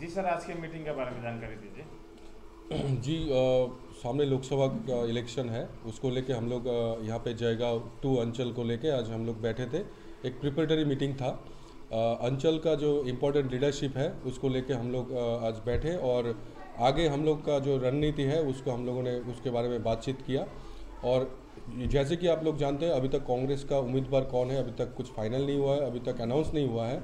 जी sir आज की meeting के बारे में जानकारी दीजिए। जी आ, सामने लोकसभा का इलेक्शन है उसको लेके हम लोग यहाँ पे जयगांव टू अंचल को लेके आज हम लोग बैठे थे। एक प्रिपरेटरी मीटिंग था। अंचल का जो इम्पोर्टेंट लीडरशिप है उसको लेके हम लोग आज बैठे और आगे हम लोग का जो रणनीति है उसको हम लोगों ने उसके बारे में बातचीत किया। और जैसे कि आप लोग जानते हैं अभी तक कांग्रेस का उम्मीदवार कौन है? अभी तक कुछ फाइनल नहीं हुआ है अभी तक अनाउंस नहीं हुआ है।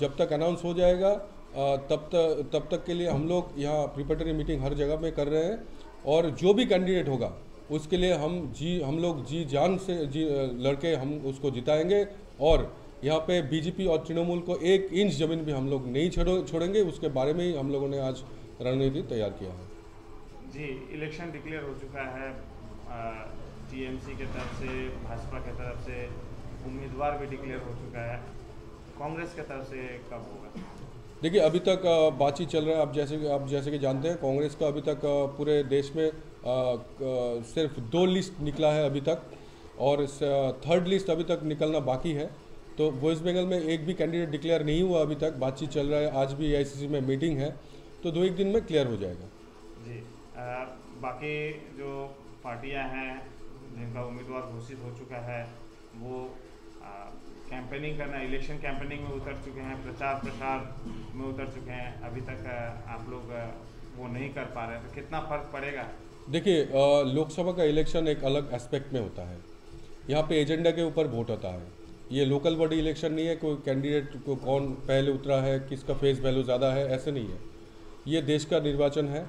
जब तक अनाउंस हो जाएगा तब तक तब तक के लिए हम लोग यहाँ प्रिपरेटरी मीटिंग हर जगह में कर रहे हैं और जो भी कैंडिडेट होगा, उसके लिए हम जी, हम लोग जी जान से, जी लड़के हम उसको जिताएँगे और यहाँ पे बीजेपी और तृणमूल को एक इंच ज़मीन भी हम लोग नहीं छोड़ो, छोड़ेंगे। उसके बारे में ही हम लोगों ने आज रणनीति तैयार किया है। जी इलेक्शन डिक्लेयर हो चुका है। टीएमसी के तरफ़ से, भाजपा के तरफ़ से उम्मीदवार भी डिक्लेयर हो चुका है। कांग्रेस के तरफ़ से कब होगा? देखिए अभी तक बातचीत चल रहा है। आप जैसे आप जैसे कि जानते हैं कांग्रेस का अभी तक पूरे देश में सिर्फ़ दो लिस्ट निकला है अभी तक और थर्ड लिस्ट अभी तक निकलना बाकी है। तो वेस्ट बंगाल में एक भी कैंडिडेट डिक्लेयर नहीं हुआ अभी तक। बातचीत चल रहा है। आज भी आईसीसी में मीटिंग है। तो दो एक दिन में क्लियर हो जाएगा। जी। आ, बाकी जो पार्टियाँ हैं जिनका उम्मीदवार घोषित हो चुका है वो कैंपेनिंग करना इलेक्शन कैंपेनिंग में उतर चुके हैं प्रचार प्रसार में उतर चुके हैं अभी तक आप लोग वो नहीं कर पा रहे तो कितना फ़र्क पड़ेगा? देखिए लोकसभा का इलेक्शन एक अलग एस्पेक्ट में होता है। यहाँ पे एजेंडा के ऊपर वोट होता है। ये लोकल बॉडी इलेक्शन नहीं है कोई कैंडिडेट को कौन पहले उतरा है किसका फेस वैल्यू ज़्यादा है ऐसे नहीं है। ये देश का निर्वाचन है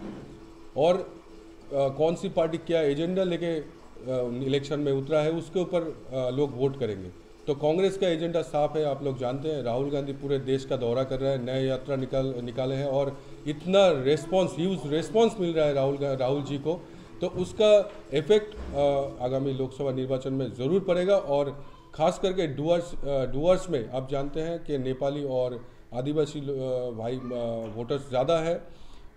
और आ, कौन सी पार्टी क्या एजेंडा लेके इलेक्शन में उतरा है उसके ऊपर लोग वोट करेंगे। तो कांग्रेस का एजेंडा साफ़ है, आप लोग जानते हैं। राहुल गांधी पूरे देश का दौरा कर रहे हैं, नए यात्रा निकाल, निकाले हैं और इतना रेस्पॉन्स ह्यूज रेस्पॉन्स मिल रहा है राहुल राहुल जी को। तो उसका इफ़ेक्ट आगामी लोकसभा निर्वाचन में ज़रूर पड़ेगा और ख़ास करके डुअर्स डुअर्स में आप जानते हैं कि नेपाली और आदिवासी भाई वोटर्स ज़्यादा है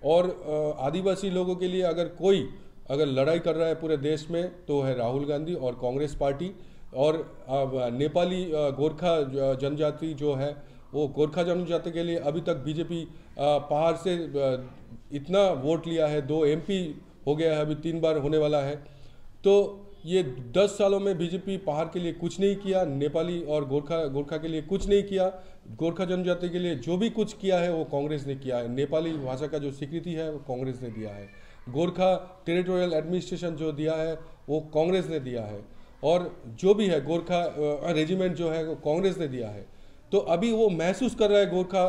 और आदिवासी लोगों के लिए अगर कोई अगर लड़ाई कर रहा है पूरे देश में तो है राहुल गांधी और कांग्रेस पार्टी। और नेपाली गोरखा जनजाति जो है, वो गोरखा जनजाति के लिए अभी तक बीजेपी पहाड़ से इतना वोट लिया है, दो एमपी हो गया है, अभी तीन बार होने वाला है। तो ये दस सालों में बीजेपी पहाड़ के लिए कुछ नहीं किया, नेपाली और गोरखा गोरखा के लिए कुछ नहीं किया, गोरखा जनजाति के लिए जो भी कुछ किया है, वो कांग्रेस ने किया है। नेपाली भाषा का जो स्वीकृति है, वो कांग्रेस ने दिया है। गोरखा टेरिटोरियल एडमिनिस्ट्रेशन जो दिया है, वो कांग्रेस ने दिया है। और जो भी है गोरखा रेजिमेंट जो है कांग्रेस ने दिया है। तो अभी वो महसूस कर रहा है गोरखा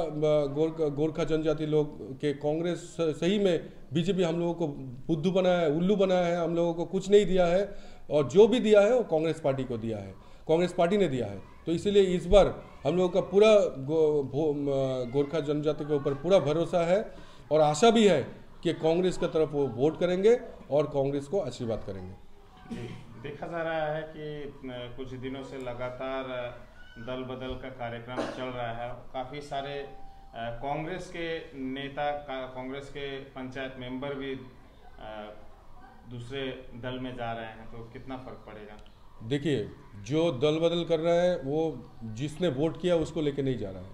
गोरखा गोरखा जनजाति लोग के कांग्रेस सही में बीजेपी हम लोगों को बुद्धू बनाया है उल्लू बनाया है हम लोगों को कुछ नहीं दिया है। और जो भी दिया है वो कांग्रेस पार्टी को दिया है। कांग्रेस पार्टी ने दिया है। तो इसीलिए इस बार हम लोगों का पूरा गो, गोरखा जनजाति के ऊपर पूरा भरोसा है। और आशा भी है कि कांग्रेस की तरफ़ वो वोट करेंगे और कांग्रेस को आशीर्वाद करेंगे। देखा जा रहा है कि कुछ दिनों से लगातार दल बदल का कार्यक्रम चल रहा है। काफ़ी सारे कांग्रेस के नेता कांग्रेस के पंचायत मेंबर भी दूसरे दल में जा रहे हैं तो कितना फ़र्क पड़ेगा? देखिए, जो दल बदल कर रहा है, वो जिसने वोट किया, उसको लेके नहीं जा रहा है।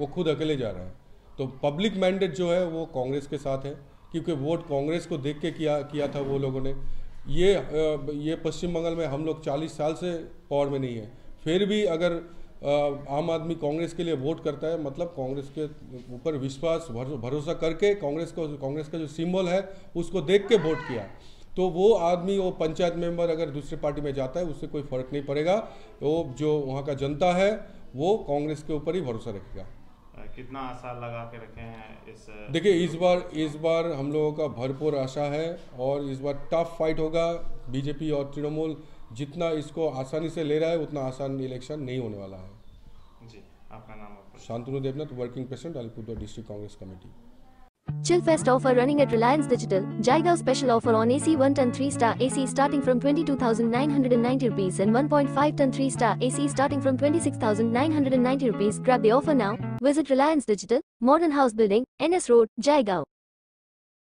वो खुद अकेले जा रहा है। तो पब्लिक मैंडेट जो है, वो कांग्रेस के साथ है, क्योंकि वोट कांग्रेस को देख के किया किया था वो लोगों ने। ये ये पश्चिम बंगाल में हम लोग 40 साल से पावर में नहीं है। फिर भी अगर आम आदमी कांग्रेस के लिए वोट करता है मतलब कांग्रेस के ऊपर विश्वास भरोसा करके कांग्रेस को, कांग्रेस का जो सिंबल है, उसको देख के वोट किया। तो वो आदमी, वो पंचायत मेंबर अगर दूसरे पार्टी में जाता है, उससे कोई फ़र्क नहीं पड़ेगा। तो जो वहाँ का जनता है, वो कांग्रेस के ऊपर ही भरोसा रखेगा। कितना आशा लगा के रखे हैं इस देखिए इस बार इस बार हम लोगों का भरपूर आशा है और इस बार टफ फाइट होगा। बीजेपी और तृणमूल जितना इसको आसानी से ले रहा है उतना आसान इलेक्शन नहीं होने वाला है। जी आपका नाम Shantanu Debnath working president Alipur district Congress committee. Chillfest offer running at Reliance Digital. Jaigaon special offer on AC 1 ton 3 star AC starting from 22,990 rupees and 1.5 ton 3 star AC starting from 26,990 rupees. Grab the offer now. Visit Reliance Digital, Modern House Building, NS Road, Jaigaon.